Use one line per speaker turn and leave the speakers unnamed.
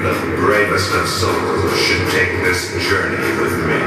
the bravest of souls should take this journey with me.